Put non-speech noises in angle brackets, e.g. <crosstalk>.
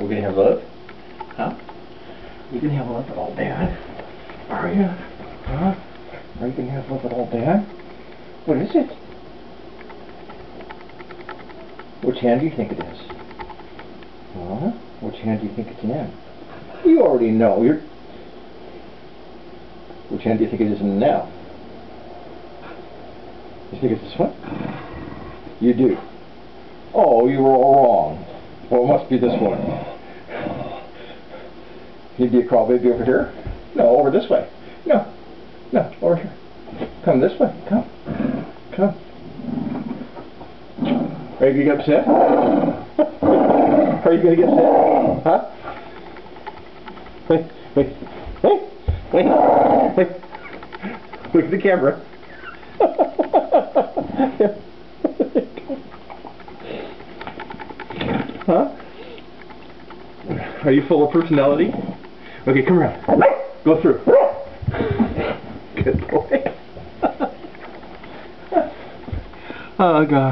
We're gonna have love? Huh? You gonna have love with old dad? Are you? Huh? Are you gonna have love with old dad? What is it? Which hand do you think it is? Huh? Which hand do you think it's in? You already know. You're. Which hand do you think it is in now? You think it's this one? You do. Oh, you were all wrong. Well, it must be this one. You'd be a crawbaby over here? No, over this way. No. No, over here. Come this way. Come. Come. Are you going to get upset? Are you going to get upset? Huh? Wait, wait, wait, wait, wait. Look at the camera. <laughs> huh? Are you full of personality? Okay, come around. Go through. Good boy. <laughs> oh, God.